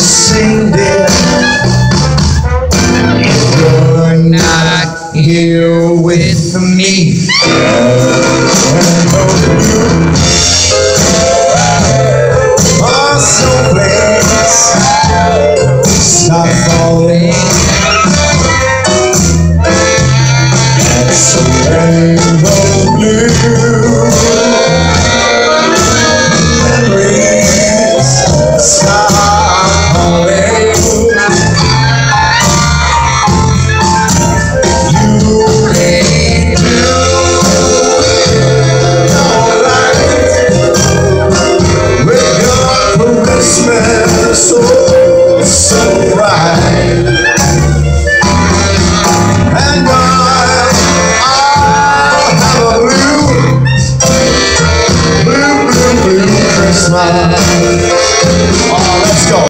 sing, dear. You're not here with me. Stop falling. That's a blue, blue, blue Christmas.